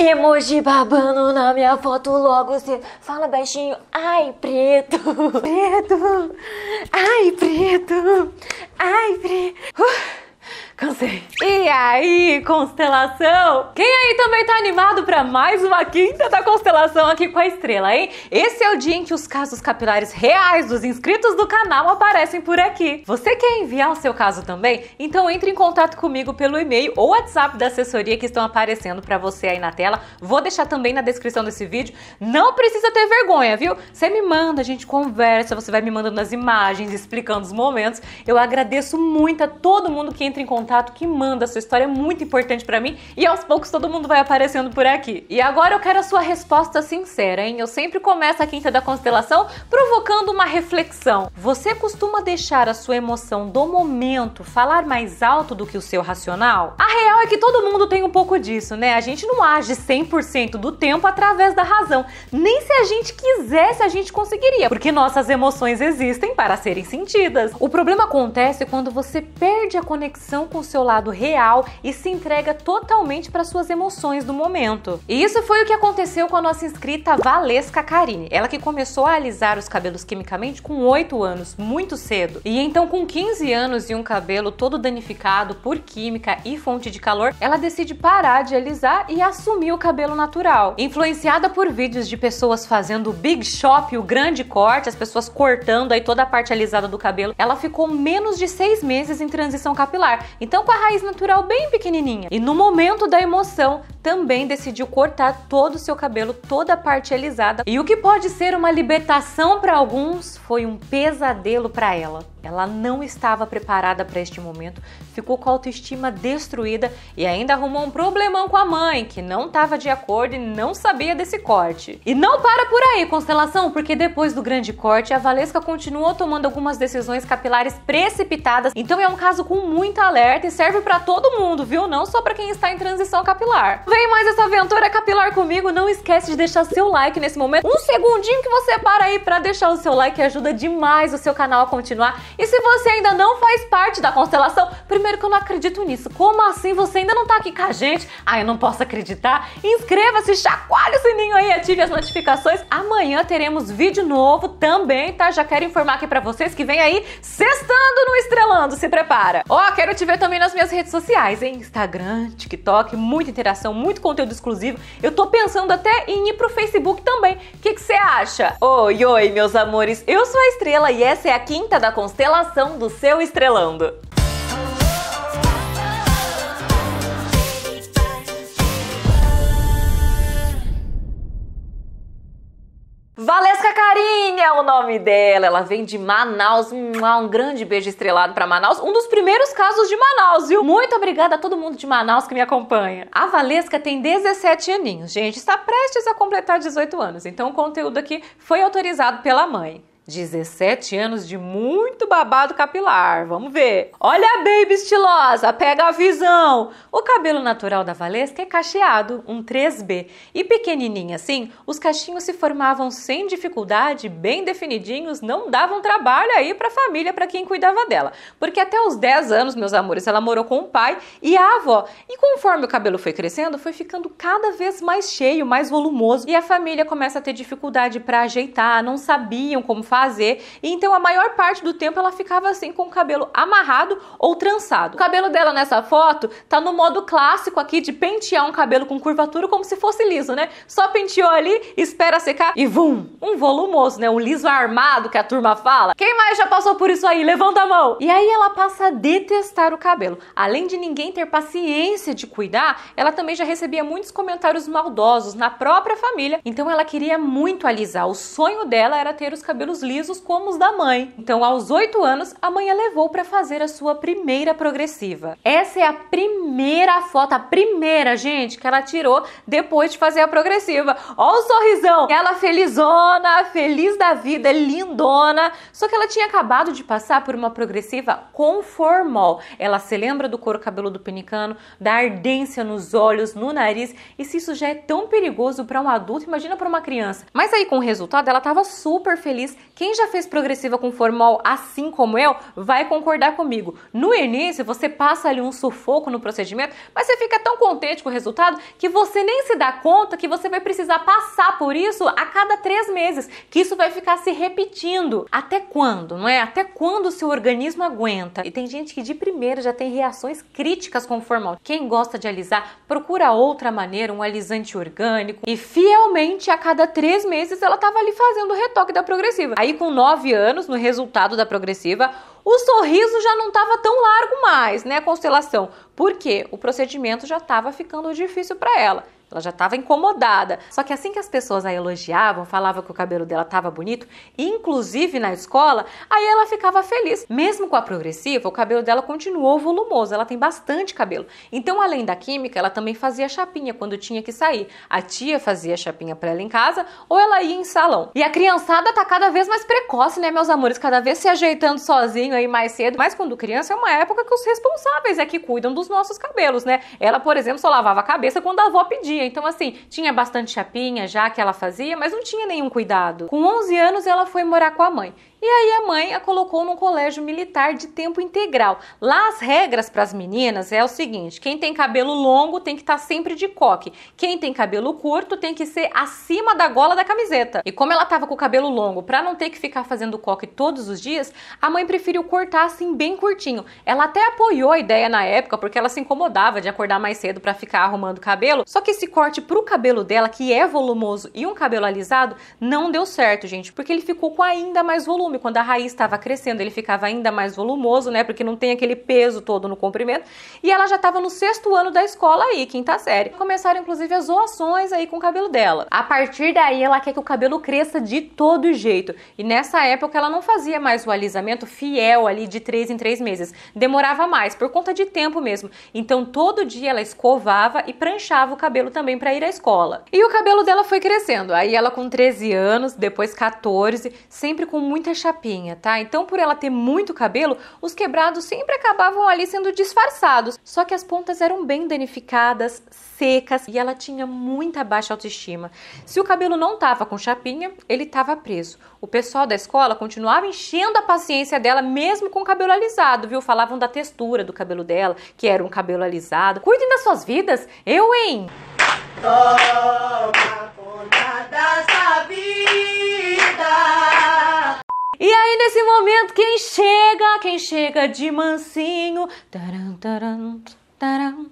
Emoji babando na minha foto logo você fala baixinho. Ai, preto, preto. Ai, preto. Ai, preto. Uh. Cansei. E aí, constelação? Quem aí também tá animado para mais uma quinta da constelação aqui com a estrela, hein? Esse é o dia em que os casos capilares reais dos inscritos do canal aparecem por aqui. Você quer enviar o seu caso também? Então entre em contato comigo pelo e-mail ou WhatsApp da assessoria que estão aparecendo para você aí na tela. Vou deixar também na descrição desse vídeo. Não precisa ter vergonha, viu? Você me manda, a gente conversa, você vai me mandando as imagens, explicando os momentos. Eu agradeço muito a todo mundo que entra em contato contato que manda. Sua história é muito importante para mim e aos poucos todo mundo vai aparecendo por aqui. E agora eu quero a sua resposta sincera, hein? Eu sempre começo a quinta da constelação provocando uma reflexão. Você costuma deixar a sua emoção do momento falar mais alto do que o seu racional? A real é que todo mundo tem um pouco disso, né? A gente não age 100% do tempo através da razão. Nem se a gente quisesse a gente conseguiria, porque nossas emoções existem para serem sentidas. O problema acontece quando você perde a conexão com o seu lado real e se entrega totalmente para suas emoções do momento. E isso foi o que aconteceu com a nossa inscrita Valesca Carine. Ela que começou a alisar os cabelos quimicamente com 8 anos, muito cedo. E então com 15 anos e um cabelo todo danificado por química e fonte de calor, ela decide parar de alisar e assumir o cabelo natural. Influenciada por vídeos de pessoas fazendo o big shop, o grande corte, as pessoas cortando aí toda a parte alisada do cabelo, ela ficou menos de seis meses em transição capilar. Então com a raiz natural bem pequenininha. E no momento da emoção, também decidiu cortar todo o seu cabelo, toda a parte alisada. E o que pode ser uma libertação para alguns foi um pesadelo para ela. Ela não estava preparada para este momento, ficou com a autoestima destruída e ainda arrumou um problemão com a mãe, que não estava de acordo e não sabia desse corte. E não para por aí, constelação, porque depois do grande corte, a Valesca continuou tomando algumas decisões capilares precipitadas. Então é um caso com muito alerta e serve para todo mundo, viu? Não só para quem está em transição capilar. Vem mais essa aventura capilar comigo, não esquece de deixar seu like nesse momento. Um segundinho que você para aí para deixar o seu like ajuda demais o seu canal a continuar e se você ainda não faz parte da constelação, primeiro que eu não acredito nisso. Como assim você ainda não tá aqui com a gente? Ah, eu não posso acreditar. Inscreva-se, chacoalhe o sininho aí, ative as notificações. Amanhã teremos vídeo novo também, tá? Já quero informar aqui para vocês que vem aí sextando no Estrelando, se prepara. Ó, oh, quero te ver também nas minhas redes sociais, hein? Instagram, TikTok, muita interação, muito conteúdo exclusivo. Eu tô pensando até em ir pro Facebook também. O que você acha? Oi, oi, meus amores. Eu sou a Estrela e essa é a quinta da constelação do seu estrelando. É o nome dela. Ela vem de Manaus. Um grande beijo estrelado para Manaus. Um dos primeiros casos de Manaus, viu? Muito obrigada a todo mundo de Manaus que me acompanha. A Valesca tem 17 aninhos, gente. Está prestes a completar 18 anos. Então o conteúdo aqui foi autorizado pela mãe. 17 anos de muito babado capilar. Vamos ver. Olha a baby estilosa, pega a visão. O cabelo natural da Valesca é cacheado, um 3B. E pequenininha assim, os cachinhos se formavam sem dificuldade, bem definidinhos, não davam trabalho aí para a família, para quem cuidava dela. Porque até os 10 anos, meus amores, ela morou com o pai e a avó. E conforme o cabelo foi crescendo, foi ficando cada vez mais cheio, mais volumoso. E a família começa a ter dificuldade para ajeitar, não sabiam como fazer fazer. E então a maior parte do tempo ela ficava assim com o cabelo amarrado ou trançado. O cabelo dela nessa foto tá no modo clássico aqui de pentear um cabelo com curvatura como se fosse liso, né? Só penteou ali, espera secar e vum, um volumoso, né? Um liso armado que a turma fala. Quem mais já passou por isso aí? Levanta a mão. E aí ela passa a detestar o cabelo. Além de ninguém ter paciência de cuidar, ela também já recebia muitos comentários maldosos na própria família. Então ela queria muito alisar. O sonho dela era ter os cabelos lisos como os da mãe. Então, aos oito anos, a mãe a levou para fazer a sua primeira progressiva. Essa é a primeira foto, a primeira, gente, que ela tirou depois de fazer a progressiva. Ó o sorrisão! Ela felizona, feliz da vida, lindona. Só que ela tinha acabado de passar por uma progressiva com formol. Ela se lembra do couro cabeludo penicano, da ardência nos olhos, no nariz. E se isso já é tão perigoso para um adulto, imagina para uma criança. Mas aí com o resultado, ela estava super feliz Quem já fez progressiva com formol assim como eu, vai concordar comigo. No início, você passa ali um sufoco no procedimento, mas você fica tão contente com o resultado que você nem se dá conta que você vai precisar passar por isso a cada três meses, que isso vai ficar se repetindo. Até quando, não é? Até quando o seu organismo aguenta? E tem gente que de primeira já tem reações críticas com o formol. Quem gosta de alisar, procura outra maneira, um alisante orgânico. E fielmente, a cada três meses, ela estava ali fazendo o retoque da progressiva. Aí, com nove anos, no resultado da progressiva, o sorriso já não estava tão largo mais, né, Constelação? Porque o procedimento já estava ficando difícil para ela. Ela já estava incomodada. Só que assim que as pessoas a elogiavam, falavam que o cabelo dela estava bonito, inclusive na escola, aí ela ficava feliz. Mesmo com a progressiva, o cabelo dela continuou volumoso, ela tem bastante cabelo. Então, além da química, ela também fazia chapinha quando tinha que sair. A tia fazia chapinha para ela em casa ou ela ia em salão. E a criançada tá cada vez mais precoce, né, meus amores? Cada vez se ajeitando sozinho aí mais cedo. Mas quando criança é uma época que os responsáveis é que cuidam dos nossos cabelos, né? Ela, por exemplo, só lavava a cabeça quando a avó pedia Então, assim, tinha bastante chapinha já que ela fazia, mas não tinha nenhum cuidado. Com 11 anos, ela foi morar com a mãe. E aí a mãe a colocou num colégio militar de tempo integral. Lá as regras para as meninas é o seguinte: quem tem cabelo longo tem que estar tá sempre de coque. Quem tem cabelo curto tem que ser acima da gola da camiseta. E como ela estava com o cabelo longo, para não ter que ficar fazendo coque todos os dias, a mãe preferiu cortar assim bem curtinho. Ela até apoiou a ideia na época porque ela se incomodava de acordar mais cedo para ficar arrumando cabelo. Só que esse corte pro cabelo dela, que é volumoso e um cabelo alisado, não deu certo, gente, porque ele ficou com ainda mais volume volume. Quando a raiz estava crescendo, ele ficava ainda mais volumoso, né? Porque não tem aquele peso todo no comprimento. E ela já estava no sexto ano da escola aí, quinta série. Começaram, inclusive, as zoações aí com o cabelo dela. A partir daí, ela quer que o cabelo cresça de todo jeito. E nessa época, ela não fazia mais o alisamento fiel ali de três em três meses. Demorava mais, por conta de tempo mesmo. Então, todo dia ela escovava e pranchava o cabelo também para ir à escola. E o cabelo dela foi crescendo. Aí ela com 13 anos, depois 14, sempre com muita chapinha, tá? Então, por ela ter muito cabelo, os quebrados sempre acabavam ali sendo disfarçados. Só que as pontas eram bem danificadas, secas e ela tinha muita baixa autoestima. Se o cabelo não tava com chapinha, ele tava preso. O pessoal da escola continuava enchendo a paciência dela mesmo com o cabelo alisado, viu? Falavam da textura do cabelo dela, que era um cabelo alisado. Cuidem das suas vidas. Eu, hein? Toma E aí, nesse momento, quem chega? Quem chega de mansinho? Taran, taran, taran.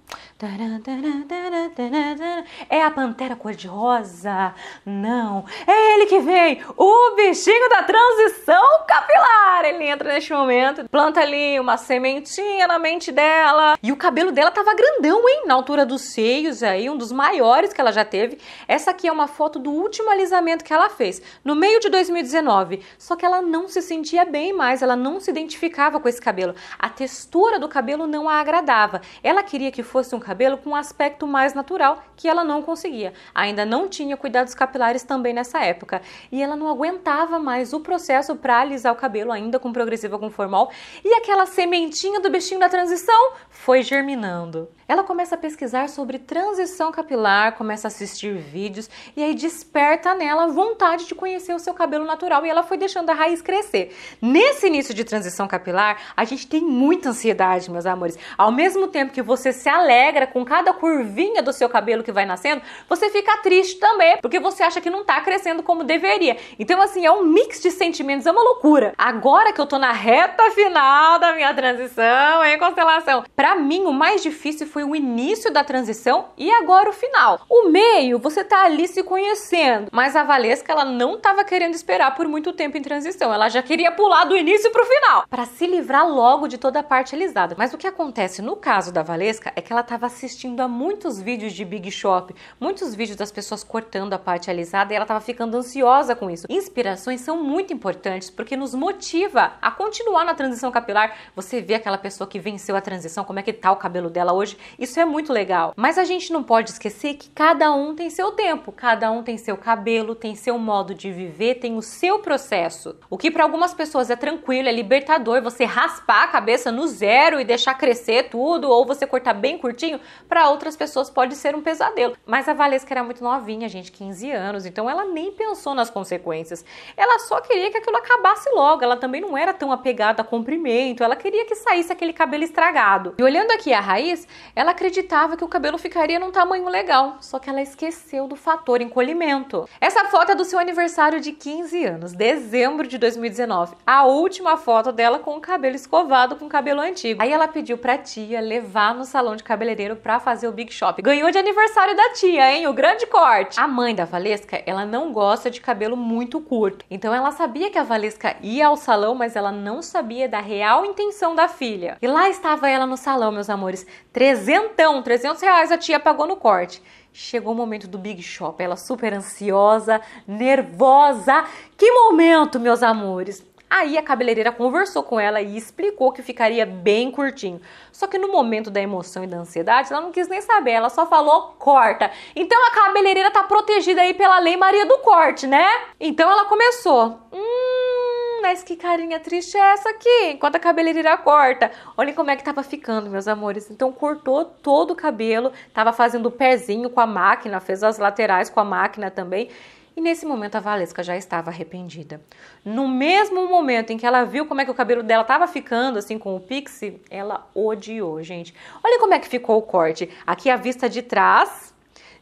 É a pantera cor-de-rosa? Não. É ele que vem, o bichinho da transição capilar. Ele entra neste momento, planta ali uma sementinha na mente dela. E o cabelo dela tava grandão, hein? Na altura dos seios aí, um dos maiores que ela já teve. Essa aqui é uma foto do último alisamento que ela fez, no meio de 2019. Só que ela não se sentia bem mais, ela não se identificava com esse cabelo. A textura do cabelo não a agradava. Ela queria que fosse um cabelo com um aspecto mais natural, que ela não conseguia. Ainda não tinha cuidados capilares também nessa época. E ela não aguentava mais o processo para alisar o cabelo, ainda com progressiva com formal. E aquela sementinha do bichinho da transição foi germinando. Ela começa a pesquisar sobre transição capilar, começa a assistir vídeos e aí desperta nela a vontade de conhecer o seu cabelo natural e ela foi deixando a raiz crescer. Nesse início de transição capilar, a gente tem muita ansiedade, meus amores. Ao mesmo tempo que você se alegra com cada curvinha do seu cabelo que vai nascendo, você fica triste também, porque você acha que não tá crescendo como deveria. Então, assim, é um mix de sentimentos, é uma loucura. Agora que eu tô na reta final da minha transição em constelação, para mim o mais difícil foi foi o início da transição e agora o final. O meio, você tá ali se conhecendo, mas a Valesca ela não estava querendo esperar por muito tempo em transição, ela já queria pular do início pro final, para se livrar logo de toda a parte alisada. Mas o que acontece no caso da Valesca é que ela estava assistindo a muitos vídeos de Big Shop, muitos vídeos das pessoas cortando a parte alisada e ela estava ficando ansiosa com isso. Inspirações são muito importantes porque nos motiva a continuar na transição capilar. Você vê aquela pessoa que venceu a transição, como é que tá o cabelo dela hoje, Isso é muito legal. Mas a gente não pode esquecer que cada um tem seu tempo, cada um tem seu cabelo, tem seu modo de viver, tem o seu processo. O que para algumas pessoas é tranquilo, é libertador, você raspar a cabeça no zero e deixar crescer tudo, ou você cortar bem curtinho, para outras pessoas pode ser um pesadelo. Mas a Valesca era muito novinha, gente, 15 anos, então ela nem pensou nas consequências. Ela só queria que aquilo acabasse logo, ela também não era tão apegada a comprimento, ela queria que saísse aquele cabelo estragado. E olhando aqui a raiz, ela acreditava que o cabelo ficaria num tamanho legal, só que ela esqueceu do fator encolhimento. Essa foto é do seu aniversário de 15 anos, dezembro de 2019. A última foto dela com o cabelo escovado com o cabelo antigo. Aí ela pediu pra tia levar no salão de cabeleireiro para fazer o Big Shop. Ganhou de aniversário da tia, hein? O grande corte. A mãe da Valesca, ela não gosta de cabelo muito curto. Então ela sabia que a Valesca ia ao salão, mas ela não sabia da real intenção da filha. E lá estava ela no salão, meus amores. Trezentão, trezentos reais a tia pagou no corte. Chegou o momento do Big Shop, ela super ansiosa, nervosa. Que momento, meus amores! Aí a cabeleireira conversou com ela e explicou que ficaria bem curtinho. Só que no momento da emoção e da ansiedade, ela não quis nem saber, ela só falou corta. Então a cabeleireira tá protegida aí pela lei Maria do Corte, né? Então ela começou. Hum, mas que carinha triste é essa aqui? Enquanto a cabeleireira corta. Olhem como é que tava ficando, meus amores. Então cortou todo o cabelo, tava fazendo o pezinho com a máquina, fez as laterais com a máquina também. E nesse momento a Valesca já estava arrependida. No mesmo momento em que ela viu como é que o cabelo dela estava ficando, assim, com o pixie, ela odiou, gente. Olha como é que ficou o corte. Aqui a vista de trás,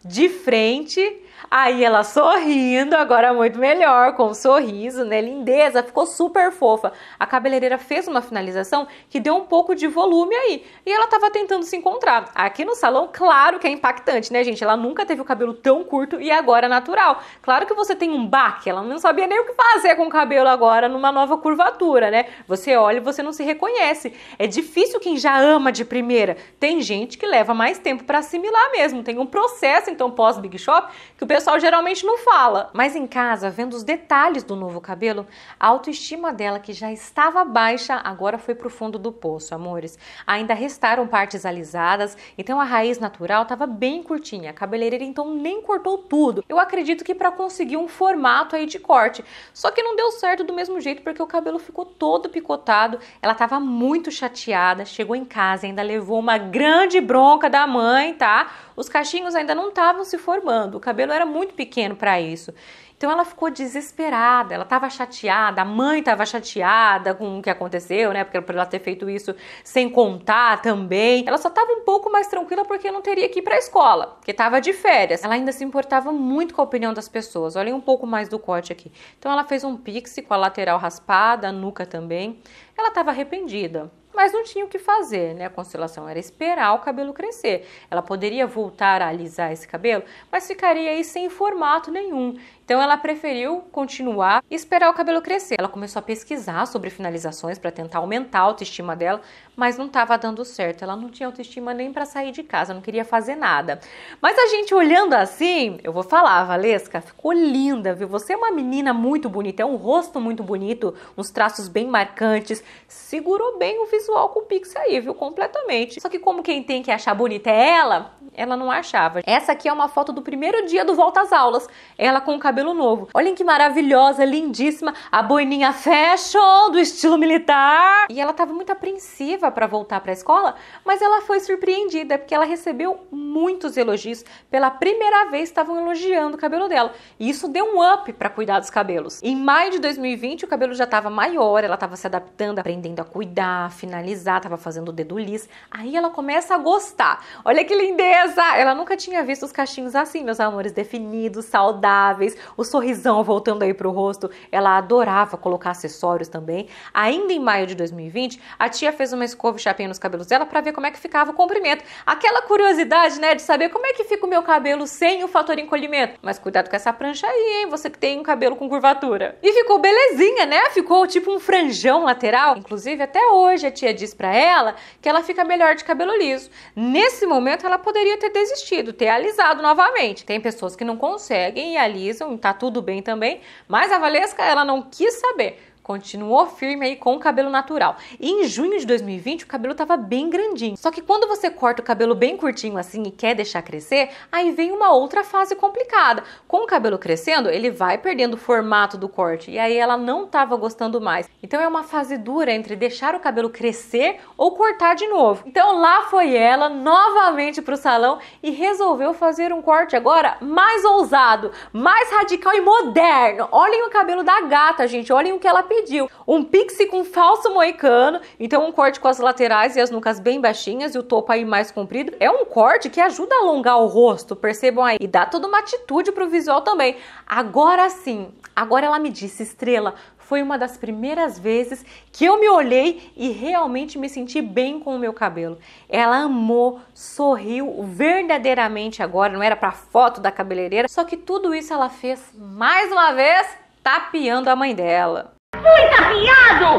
de frente Aí ela sorrindo, agora muito melhor, com um sorriso, né? Lindeza, ficou super fofa. A cabeleireira fez uma finalização que deu um pouco de volume aí. E ela tava tentando se encontrar. Aqui no salão, claro que é impactante, né, gente? Ela nunca teve o cabelo tão curto e agora natural. Claro que você tem um baque, ela não sabia nem o que fazer com o cabelo agora numa nova curvatura, né? Você olha e você não se reconhece. É difícil quem já ama de primeira. Tem gente que leva mais tempo para assimilar mesmo. Tem um processo, então, pós-Big Shop, que o pessoal geralmente não fala. Mas em casa, vendo os detalhes do novo cabelo, a autoestima dela, que já estava baixa, agora foi pro fundo do poço, amores. Ainda restaram partes alisadas, então a raiz natural estava bem curtinha. A cabeleireira então nem cortou tudo. Eu acredito que para conseguir um formato aí de corte. Só que não deu certo do mesmo jeito porque o cabelo ficou todo picotado. Ela estava muito chateada, chegou em casa, ainda levou uma grande bronca da mãe, tá? Os cachinhos ainda não estavam se formando. O cabelo era muito pequeno para isso. Então ela ficou desesperada, ela estava chateada, a mãe estava chateada com o que aconteceu, né? Porque por ela ter feito isso sem contar também. Ela só estava um pouco mais tranquila porque não teria que ir para a escola, porque estava de férias. Ela ainda se importava muito com a opinião das pessoas. Olhem um pouco mais do corte aqui. Então ela fez um pixie com a lateral raspada, a nuca também. Ela estava arrependida mas não tinha o que fazer, né? A constelação era esperar o cabelo crescer. Ela poderia voltar a alisar esse cabelo, mas ficaria aí sem formato nenhum. Então ela preferiu continuar e esperar o cabelo crescer. Ela começou a pesquisar sobre finalizações para tentar aumentar a autoestima dela, mas não estava dando certo. Ela não tinha autoestima nem para sair de casa, não queria fazer nada. Mas a gente olhando assim, eu vou falar, Valesca, ficou linda, viu? Você é uma menina muito bonita, é um rosto muito bonito, uns traços bem marcantes, segurou bem o visual com o pix aí, viu? Completamente. Só que como quem tem que achar bonita é ela, ela não achava. Essa aqui é uma foto do primeiro dia do volta às aulas. Ela com o cabelo novo. Olhem que maravilhosa, lindíssima, a boininha fashion do estilo militar. E ela estava muito apreensiva para voltar para a escola, mas ela foi surpreendida porque ela recebeu muitos elogios. Pela primeira vez estavam elogiando o cabelo dela. E isso deu um up para cuidar dos cabelos. Em maio de 2020, o cabelo já estava maior, ela estava se adaptando, aprendendo a cuidar, finalizar, estava fazendo o dedo liso. Aí ela começa a gostar. Olha que lindeza! Ela nunca tinha visto os cachinhos assim, meus amores, definidos, saudáveis, o sorrisão voltando aí pro rosto. Ela adorava colocar acessórios também. Ainda em maio de 2020, a tia fez uma escova e chapinha nos cabelos dela para ver como é que ficava o comprimento. Aquela curiosidade, né, de saber como é que fica o meu cabelo sem o fator encolhimento. Mas cuidado com essa prancha aí, hein, você que tem um cabelo com curvatura. E ficou belezinha, né? Ficou tipo um franjão lateral. Inclusive, até hoje a tia diz para ela que ela fica melhor de cabelo liso. Nesse momento, ela poderia ter desistido, ter alisado novamente. Tem pessoas que não conseguem e alisam tá tudo bem também, mas a Valesca ela não quis saber continuou firme aí com o cabelo natural. E em junho de 2020 o cabelo tava bem grandinho. Só que quando você corta o cabelo bem curtinho assim e quer deixar crescer, aí vem uma outra fase complicada. Com o cabelo crescendo, ele vai perdendo o formato do corte e aí ela não tava gostando mais. Então é uma fase dura entre deixar o cabelo crescer ou cortar de novo. Então lá foi ela novamente pro salão e resolveu fazer um corte agora mais ousado, mais radical e moderno. Olhem o cabelo da gata, gente. Olhem o que ela pediu. Um pixie com falso moicano, então um corte com as laterais e as nucas bem baixinhas e o topo aí mais comprido. É um corte que ajuda a alongar o rosto, percebam aí, e dá toda uma atitude pro visual também. Agora sim, agora ela me disse, Estrela, foi uma das primeiras vezes que eu me olhei e realmente me senti bem com o meu cabelo. Ela amou, sorriu verdadeiramente agora, não era para foto da cabeleireira, só que tudo isso ela fez mais uma vez tapeando a mãe dela. Fui tapeado!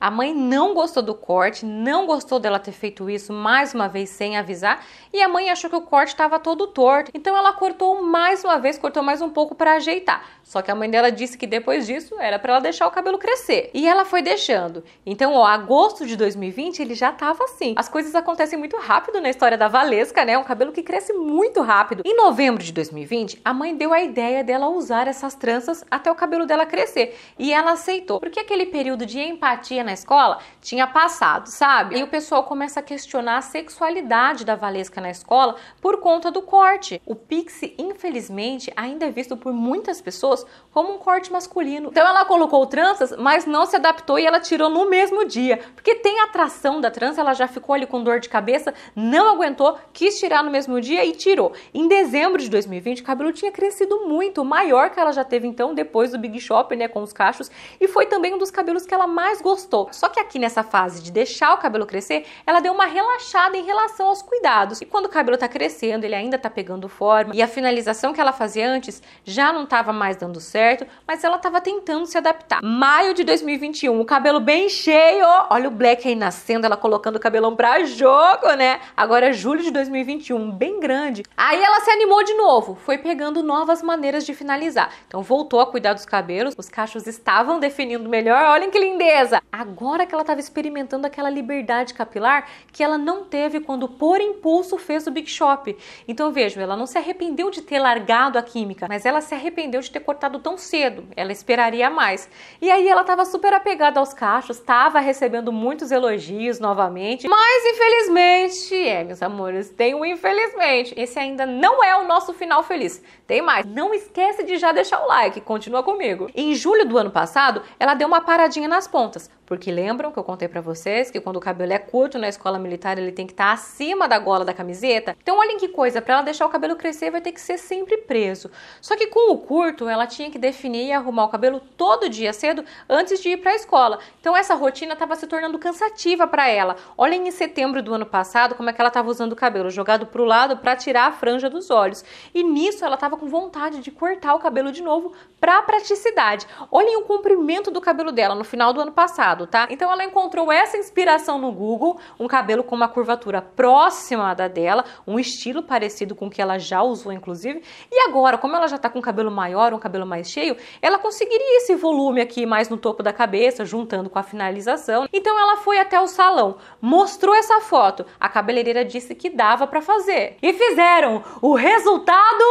A mãe não gostou do corte, não gostou dela ter feito isso mais uma vez sem avisar, e a mãe achou que o corte estava todo torto. Então ela cortou mais uma vez, cortou mais um pouco para ajeitar. Só que a mãe dela disse que depois disso era para ela deixar o cabelo crescer. E ela foi deixando. Então, ó, agosto de 2020 ele já tava assim. As coisas acontecem muito rápido na história da Valesca, né? Um cabelo que cresce muito rápido. Em novembro de 2020, a mãe deu a ideia dela usar essas tranças até o cabelo dela crescer. E ela aceitou. Porque aquele período de empatia na escola tinha passado, sabe? E o pessoal começa a questionar a sexualidade da Valesca na escola por conta do corte. O pixie, infelizmente, ainda é visto por muitas pessoas como um corte masculino. Então ela colocou tranças, mas não se adaptou e ela tirou no mesmo dia. Porque tem atração da trança, ela já ficou ali com dor de cabeça, não aguentou, quis tirar no mesmo dia e tirou. Em dezembro de 2020, o cabelo tinha crescido muito, maior que ela já teve então depois do Big Shop, né, com os cachos, e foi também um dos cabelos que ela mais gostou. Só que aqui nessa fase de deixar o cabelo crescer, ela deu uma relaxada em relação aos cuidados. E quando o cabelo tá crescendo, ele ainda tá pegando forma, e a finalização que ela fazia antes já não tava mais dando dando certo, mas ela estava tentando se adaptar. Maio de 2021, o cabelo bem cheio, olha o Black aí nascendo, ela colocando o cabelão pra jogo, né? Agora é julho de 2021, bem grande. Aí ela se animou de novo, foi pegando novas maneiras de finalizar. Então voltou a cuidar dos cabelos, os cachos estavam definindo melhor, olhem que lindeza! Agora que ela estava experimentando aquela liberdade capilar que ela não teve quando por impulso fez o Big Shop. Então vejam, ela não se arrependeu de ter largado a química, mas ela se arrependeu de ter tão cedo, ela esperaria mais. E aí ela estava super apegada aos cachos, estava recebendo muitos elogios novamente, mas infelizmente, é, meus amores, tem um infelizmente. Esse ainda não é o nosso final feliz. Tem mais. Não esquece de já deixar o like, continua comigo. Em julho do ano passado, ela deu uma paradinha nas pontas, porque lembram que eu contei para vocês que quando o cabelo é curto na escola militar, ele tem que estar tá acima da gola da camiseta. Então, olhem que coisa, para ela deixar o cabelo crescer, vai ter que ser sempre preso. Só que com o curto, ela tinha que definir e arrumar o cabelo todo dia cedo antes de ir para a escola. Então, essa rotina estava se tornando cansativa para ela. Olhem em setembro do ano passado como é que ela estava usando o cabelo jogado para o lado para tirar a franja dos olhos. E nisso ela estava com vontade de cortar o cabelo de novo para praticidade. Olhem o comprimento do cabelo dela no final do ano passado tá? Então ela encontrou essa inspiração no Google, um cabelo com uma curvatura próxima da dela, um estilo parecido com o que ela já usou, inclusive. E agora, como ela já tá com um cabelo maior, um cabelo mais cheio, ela conseguiria esse volume aqui mais no topo da cabeça, juntando com a finalização. Então ela foi até o salão, mostrou essa foto. A cabeleireira disse que dava para fazer. E fizeram. O resultado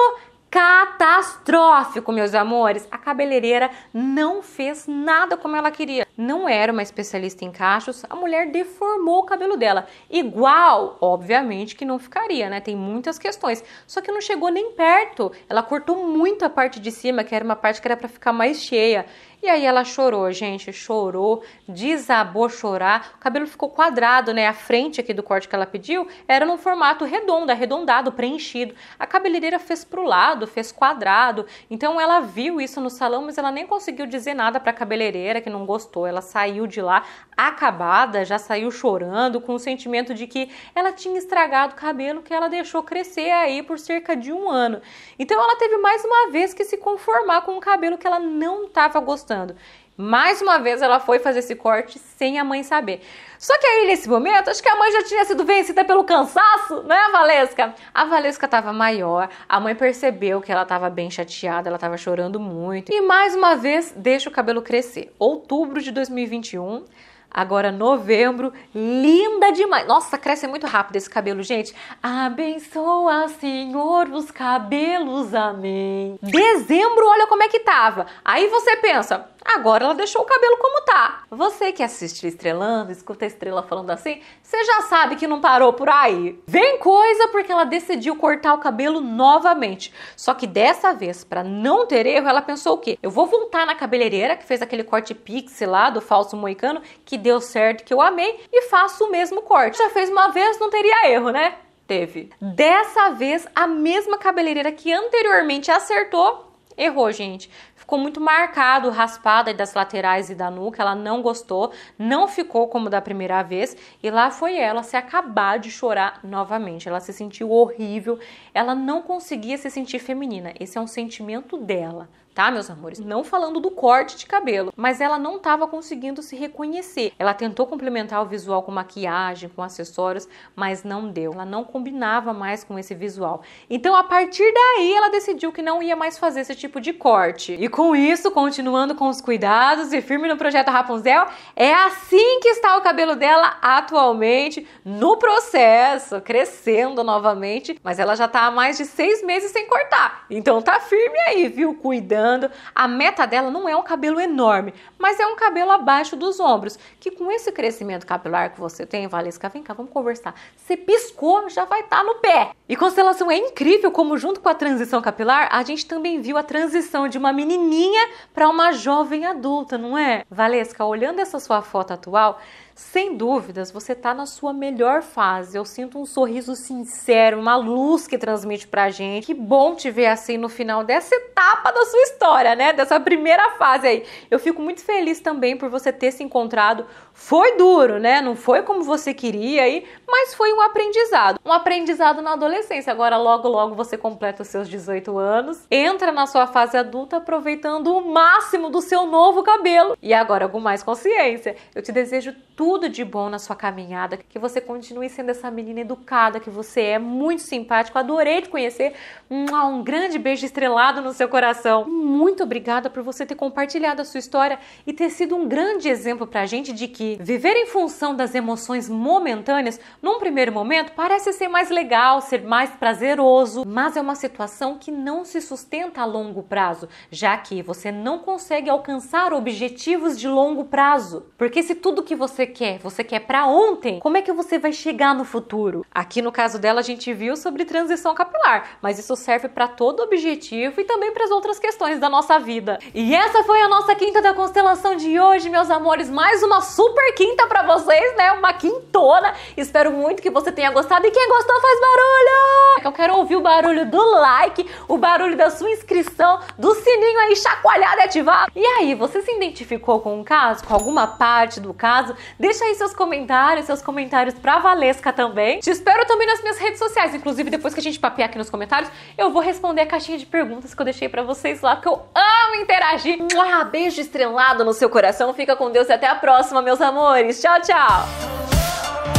catastrófico, meus amores. A cabeleireira não fez nada como ela queria. Não era uma especialista em cachos, a mulher deformou o cabelo dela. Igual, obviamente que não ficaria, né? Tem muitas questões. Só que não chegou nem perto. Ela cortou muito a parte de cima, que era uma parte que era para ficar mais cheia. E aí ela chorou, gente, chorou, desabou chorar. O cabelo ficou quadrado, né? A frente aqui do corte que ela pediu era num formato redondo, arredondado, preenchido. A cabeleireira fez pro lado, fez quadrado. Então ela viu isso no salão, mas ela nem conseguiu dizer nada para a cabeleireira que não gostou. Ela saiu de lá acabada, já saiu chorando, com o sentimento de que ela tinha estragado o cabelo que ela deixou crescer aí por cerca de um ano. Então ela teve mais uma vez que se conformar com um cabelo que ela não estava gostando gostando. Mais uma vez ela foi fazer esse corte sem a mãe saber. Só que aí nesse momento, acho que a mãe já tinha sido vencida pelo cansaço, né, Valesca? A Valesca tava maior, a mãe percebeu que ela tava bem chateada, ela tava chorando muito. E mais uma vez, deixa o cabelo crescer. Outubro de 2021, Agora, novembro, linda demais. Nossa, cresce muito rápido esse cabelo, gente. Abençoa, Senhor, os cabelos, amém. Dezembro, olha como é que tava. Aí você pensa, Agora ela deixou o cabelo como tá. Você que assiste Estrelando, escuta a estrela falando assim, você já sabe que não parou por aí. Vem coisa porque ela decidiu cortar o cabelo novamente. Só que dessa vez, para não ter erro, ela pensou o quê? Eu vou voltar na cabeleireira que fez aquele corte pixie lá do falso moicano, que deu certo, que eu amei, e faço o mesmo corte. Já fez uma vez, não teria erro, né? Teve. Dessa vez, a mesma cabeleireira que anteriormente acertou, errou, gente ficou muito marcado, raspada das laterais e da nuca, ela não gostou, não ficou como da primeira vez e lá foi ela se acabar de chorar novamente. Ela se sentiu horrível, ela não conseguia se sentir feminina. Esse é um sentimento dela, tá, meus amores? Não falando do corte de cabelo, mas ela não estava conseguindo se reconhecer. Ela tentou complementar o visual com maquiagem, com acessórios, mas não deu. Ela não combinava mais com esse visual. Então, a partir daí, ela decidiu que não ia mais fazer esse tipo de corte. E com isso, continuando com os cuidados e firme no projeto Rapunzel, é assim que está o cabelo dela atualmente, no processo, crescendo novamente, mas ela já tá há mais de seis meses sem cortar. Então tá firme aí, viu? Cuidando a meta dela não é um cabelo enorme, mas é um cabelo abaixo dos ombros. Que com esse crescimento capilar que você tem, Valesca, vem cá, vamos conversar. Você piscou, já vai estar tá no pé. E constelação é incrível como junto com a transição capilar, a gente também viu a transição de uma menininha para uma jovem adulta, não é? Valesca, olhando essa sua foto atual, sem dúvidas, você está na sua melhor fase. Eu sinto um sorriso sincero, uma luz que transmite pra gente. Que bom te ver assim no final dessa etapa da sua história, né? Dessa primeira fase aí. Eu fico muito feliz também por você ter se encontrado. Foi duro, né? Não foi como você queria aí, mas foi um aprendizado. Um aprendizado na adolescência. Agora, logo, logo você completa os seus 18 anos, entra na sua fase adulta aproveitando o máximo do seu novo cabelo. E agora, com mais consciência, eu te desejo tudo tudo de bom na sua caminhada, que você continue sendo essa menina educada que você é, muito simpático, adorei te conhecer. Um, grande beijo estrelado no seu coração. Muito obrigada por você ter compartilhado a sua história e ter sido um grande exemplo pra gente de que viver em função das emoções momentâneas, num primeiro momento, parece ser mais legal, ser mais prazeroso, mas é uma situação que não se sustenta a longo prazo, já que você não consegue alcançar objetivos de longo prazo. Porque se tudo que você quer, você quer para ontem, como é que você vai chegar no futuro? Aqui no caso dela a gente viu sobre transição capilar, mas isso serve para todo objetivo e também para as outras questões da nossa vida. E essa foi a nossa quinta da constelação de hoje, meus amores, mais uma super quinta para vocês, né? Uma quintona. Espero muito que você tenha gostado e quem gostou faz barulho. Eu quero ouvir o barulho do like, o barulho da sua inscrição, do sininho aí chacoalhado e ativado. E aí, você se identificou com um caso, com alguma parte do caso? Deixa aí seus comentários, seus comentários pra Valesca também. Te espero também nas minhas redes sociais. Inclusive, depois que a gente papear aqui nos comentários, eu vou responder a caixinha de perguntas que eu deixei pra vocês lá, porque eu amo interagir. Mua, beijo estrelado no seu coração. Fica com Deus e até a próxima, meus amores. Tchau, tchau!